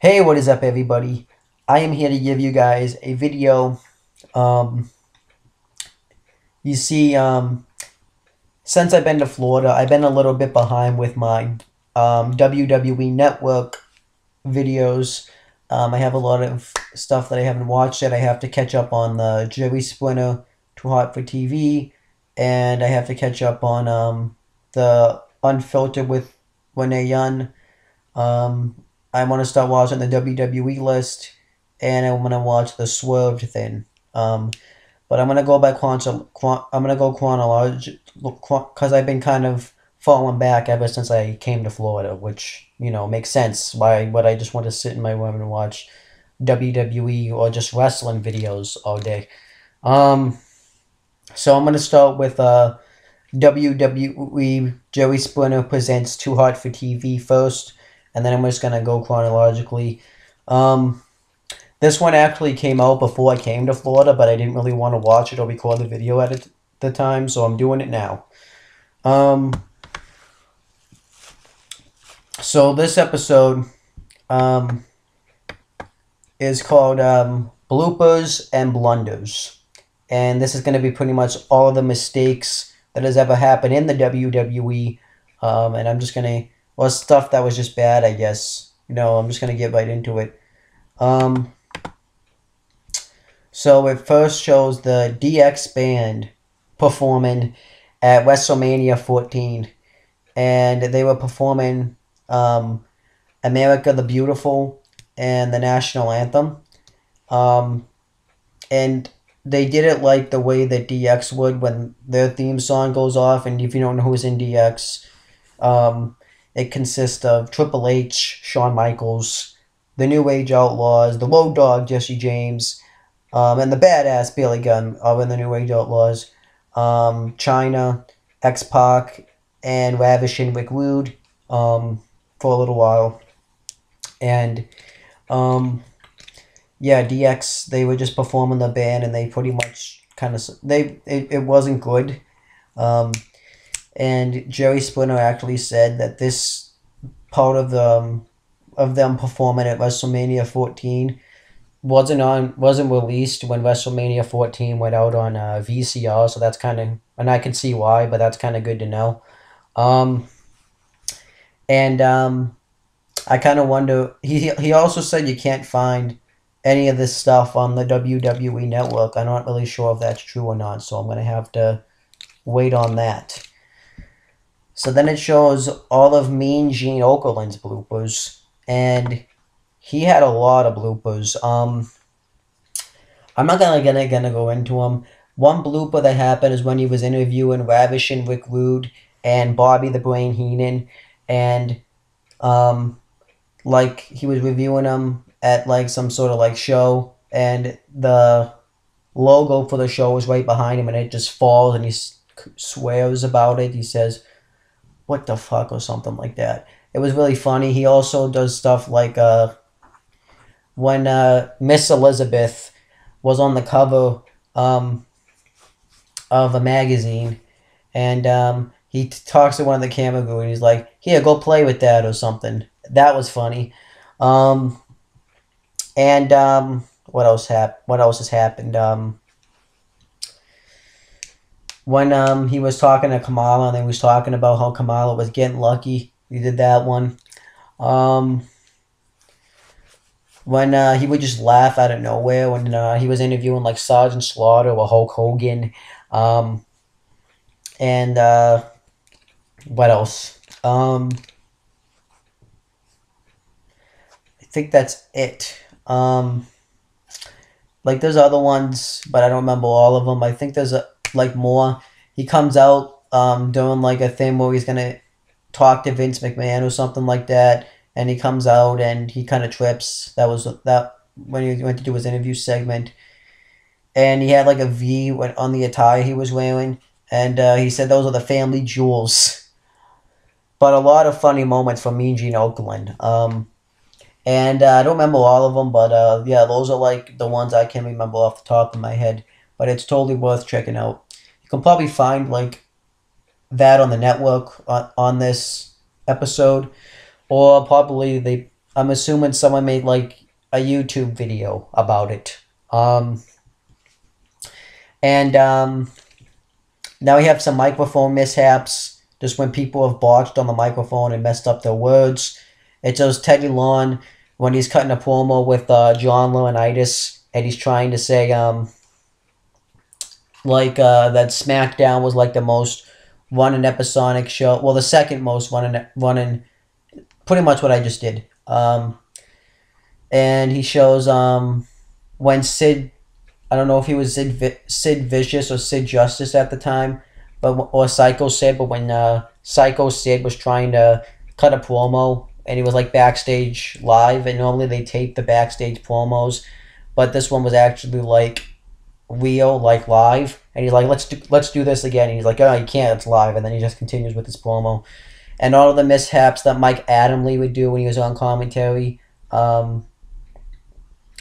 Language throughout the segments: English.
Hey, what is up, everybody? I am here to give you guys a video. Um, you see, um, since I've been to Florida, I've been a little bit behind with my um, WWE Network videos. Um, I have a lot of stuff that I haven't watched yet. I have to catch up on the Jerry Springer Too Hot for TV, and I have to catch up on um, the Unfiltered with Renee Young. Um, I want to start watching the WWE list, and I'm gonna watch the Swerved thing. Um, but I'm gonna go by quantum. I'm gonna go chronological because I've been kind of falling back ever since I came to Florida, which you know makes sense. Why would I just want to sit in my room and watch WWE or just wrestling videos all day? Um, so I'm gonna start with uh, WWE Jerry Springer presents Too Hot for TV first and then I'm just gonna go chronologically. Um, this one actually came out before I came to Florida, but I didn't really want to watch it or record the video at the time, so I'm doing it now. Um, so this episode um, is called um, Bloopers and Blunders. And this is going to be pretty much all of the mistakes that has ever happened in the WWE. Um, and I'm just going to well, stuff that was just bad, I guess. You know, I'm just going to get right into it. Um, so it first shows the DX band performing at WrestleMania 14. And they were performing um, America the Beautiful and the national anthem. Um, and they did it like the way that DX would when their theme song goes off. And if you don't know who's in DX, um, it consists of Triple H, Shawn Michaels, the New Age Outlaws, the Road Dogg Jesse James, um, and the badass Billy Gunn of the New Age Outlaws, um, Chyna, X Pac, and Ravishing Rick Rude um, for a little while. And um, yeah, DX, they were just performing the band and they pretty much kind of, they it, it wasn't good. Um, and Jerry Springer actually said that this part of the um, of them performing at WrestleMania 14 wasn't on wasn't released when WrestleMania 14 went out on uh, VCR, so that's kind of and I can see why, but that's kind of good to know. Um, and um, I kind of wonder. He he also said you can't find any of this stuff on the WWE network. I'm not really sure if that's true or not, so I'm gonna have to wait on that. So then it shows all of Mean Gene Okerlund's bloopers, and he had a lot of bloopers. Um, I'm not gonna gonna gonna go into them. One blooper that happened is when he was interviewing Ravishing Rick Rude and Bobby the Brain Heenan, and um, like he was reviewing them at like some sort of like show, and the logo for the show was right behind him, and it just falls, and he swears about it. He says what the fuck or something like that. It was really funny. He also does stuff like uh, when uh, Miss Elizabeth was on the cover um, of a magazine, and um, he talks to one of the camera crew, and he's like, "Here, go play with that" or something. That was funny. Um, and um, what else hap- What else has happened? When um he was talking to Kamala and he was talking about how Kamala was getting lucky. He did that one. Um when uh, he would just laugh out of nowhere when uh, he was interviewing like Sergeant Slaughter or Hulk Hogan. Um and uh what else? Um I think that's it. Um like there's other ones, but I don't remember all of them. I think there's a like more. He comes out um, doing like a thing where he's gonna talk to Vince McMahon or something like that, and he comes out and he kind of trips. That was that when he went to do his interview segment, and he had like a V on the attire he was wearing, and uh, he said those are the family jewels. But a lot of funny moments from Mean Gene Okerlund. Um, and uh, I don't remember all of them, but uh, yeah, those are like the ones I can remember off the top of my head but it's totally worth checking out. You can probably find like that on the network on, on this episode, or probably they I'm assuming someone made like a YouTube video about it. Um, and um, now we have some microphone mishaps. Just when people have botched on the microphone and messed up their words. It shows Teddy Long when he's cutting a promo with uh, John Laurinaitis and he's trying to say um, like uh, that SmackDown was like the most running episodic show. Well, the second most running running, pretty much what I just did. Um, and he shows um, when Sid, I don't know if he was Sid, Sid Vicious or Sid Justice at the time, but or Psycho Sid, but when uh, Psycho Sid was trying to cut a promo and he was like backstage live, and normally they tape the backstage promos, but this one was actually like real, like live, and he's like, "Let's do let's do this again." And he's like, "Oh, you can't, it's live," and then he just continues with his promo, and all of the mishaps that Mike Adamle would do when he was on commentary, um,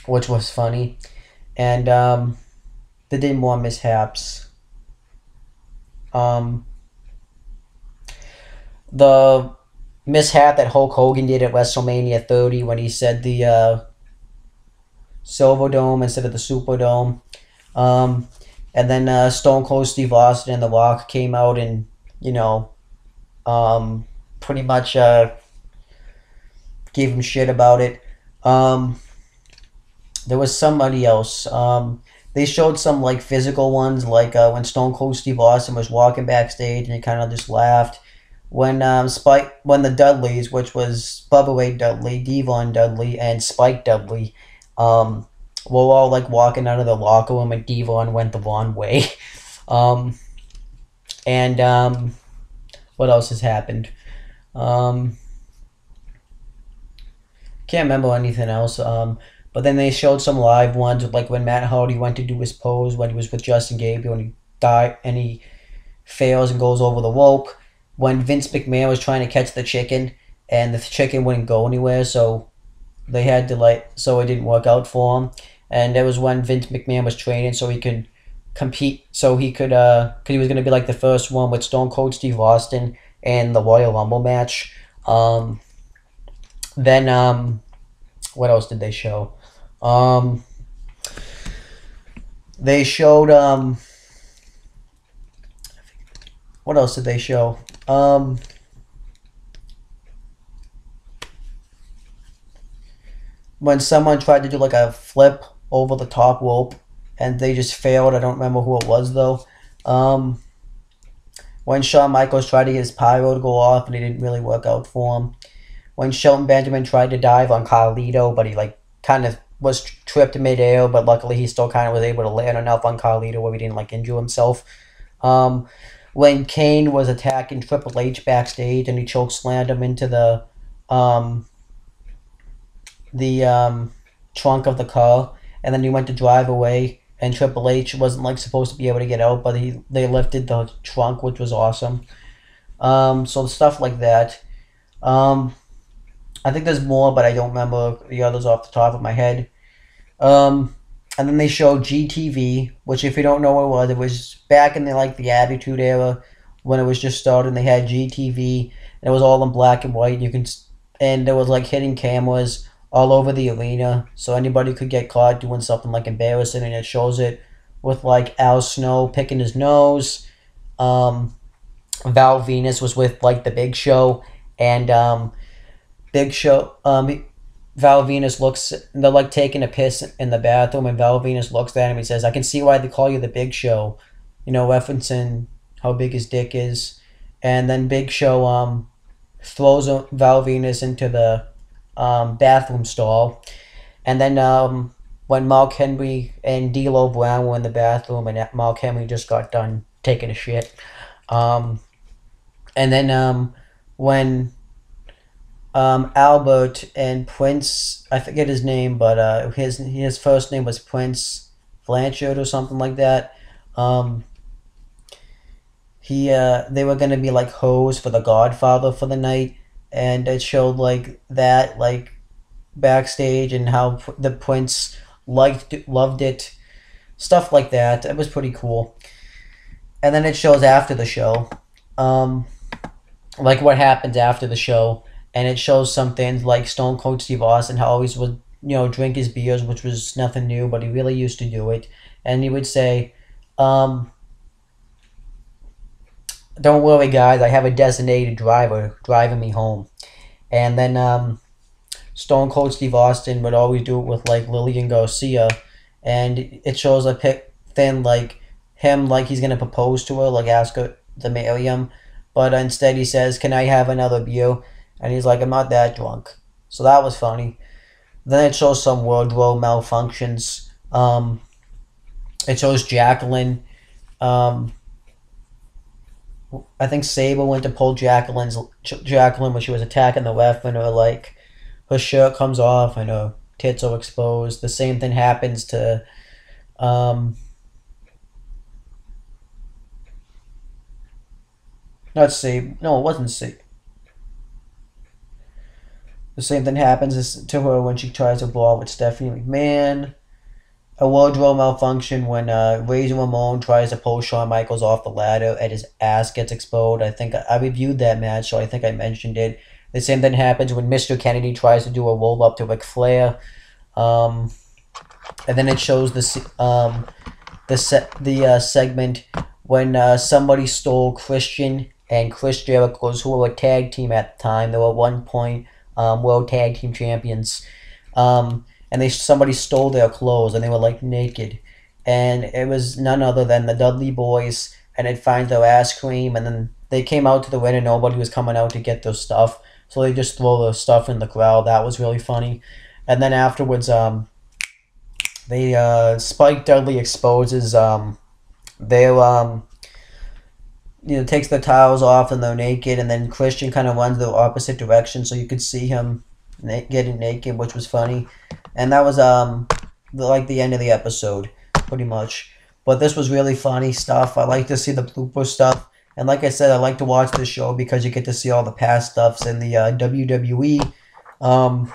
which was funny, and um, they did more mishaps. Um, the mishap that Hulk Hogan did at WrestleMania 30 when he said the uh, Silverdome instead of the Superdome. Um, and then uh, Stone Cold Steve Austin and The Rock came out and, you know, um, pretty much uh, gave him shit about it. Um, there was somebody else. Um, they showed some like physical ones, like uh, when Stone Cold Steve Austin was walking backstage and he kind of just laughed. When um, Spike, when the Dudleys, which was Bubba Ray Dudley, Devon Dudley, and Spike Dudley, um, were all like walking out of the locker room, and Devon went the wrong way. Um, and um, what else has happened? Um, can't remember anything else. Um, but then they showed some live ones, like when Matt Hardy went to do his pose when he was with Justin Gabriel and he died and he fails and goes over the rope. When Vince McMahon was trying to catch the chicken and the chicken wouldn't go anywhere, so they had to like, so it didn't work out for him. And that was when Vince McMahon was training so he could compete, so he could, uh, cause he was gonna be like the first one with Stone Cold Steve Austin and the Royal Rumble match. Um, then, um, what else did they show? Um, they showed um, what else did they show? Um, when someone tried to do like a flip over the top rope and they just failed. I don't remember who it was though. Um, when Shawn Michaels tried to get his pyro to go off and it didn't really work out for him. When Shelton Benjamin tried to dive on Carlito, but he like kind of was tripped in midair, but luckily he still kind of was able to land enough on Carlito where he didn't like injure himself. Um, when Kane was attacking Triple H backstage and he choke slammed him into the um, the um, trunk of the car, and then he went to drive away, and Triple H wasn't like supposed to be able to get out, but he they lifted the trunk, which was awesome. Um, so stuff like that. Um, I think there's more, but I don't remember the others off the top of my head. Um, and then they showed GTV, which if you don't know what it was, it was back in the like the Attitude Era when it was just started. They had GTV, and it was all in black and white. You can and there was like hidden cameras all over the arena, so anybody could get caught doing something like embarrassing, and it shows it with like Al Snow picking his nose. Um, Val Venis was with like the Big Show, and um, Big Show. Um, Val Venis looks. They're like taking a piss in the bathroom, and Val Venis looks at him. He says, "I can see why they call you the Big Show." You know, referencing how big his dick is, and then Big Show um throws Val Venis into the um, bathroom stall, and then um when Mark Henry and D'Lo Brown were in the bathroom, and Mark Henry just got done taking a shit, um, and then um when um, Albert and Prince. I forget his name, but uh, his his first name was Prince Blanchard or something like that. Um, he uh, they were gonna be like hoes for the Godfather for the night, and it showed like that like backstage and how the Prince liked loved it, stuff like that. It was pretty cool. And then it shows after the show, um, like what happens after the show and it shows some things like Stone Cold Steve Austin how always would you know drink his beers, which was nothing new, but he really used to do it, and he would say. Um, don't worry, guys. I have a designated driver driving me home. And then um, Stone Cold Steve Austin would always do it with like Lillian Garcia, and it shows a pic then like him like he's gonna propose to her, like ask her to marry him, but instead he says, "Can I have another beer?" And he's like, "I'm not that drunk." So that was funny. Then it shows some wardrobe malfunctions. Um, it shows Jacqueline. Um, I think Sable went to pull Jacqueline's Jacqueline when she was attacking the ref, and her like her shirt comes off and her tits are exposed. The same thing happens to um, not Sable. No, it wasn't Sable. The same thing happens to her when she tries to brawl with Stephanie McMahon a wardrobe malfunction when uh, Razor Ramon tries to pull Shawn Michaels off the ladder and his ass gets exposed. I think I reviewed that match, so I think I mentioned it. The same thing happens when Mr. Kennedy tries to do a roll up to Ric Flair. Um, and then it shows the um, the set the uh, segment when uh, somebody stole Christian and Chris Jericho's, who were a tag team at the time. They were one point um, world tag team champions. Um, and they somebody stole their clothes and they were like naked, and it was none other than the Dudley Boys, and it finds their ass cream, and then they came out to the and nobody was coming out to get their stuff, so they just throw their stuff in the crowd. That was really funny, and then afterwards, um, they uh, Spike Dudley exposes um, their um, you know takes the towels off and they're naked, and then Christian kind of runs the opposite direction so you could see him na- getting naked, which was funny and that was um like the end of the episode, pretty much. But this was really funny stuff. I like to see the blooper stuff. And like I said, I like to watch this show because you get to see all the past stuffs in the uh, WWE. Um,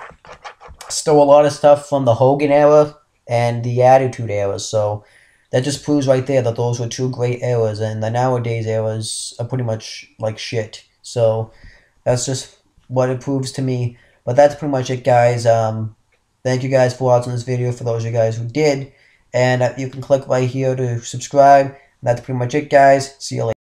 still a lot of stuff from the Hogan era and the Attitude era. So that just proves right there that those were two great eras. And the nowadays eras are pretty much like shit. So that's just what it proves to me. But that's pretty much it, guys. Um, Thank you guys for watching this video for those of you guys who did. And uh, you can click right here to subscribe. That's pretty much it, guys. See you later.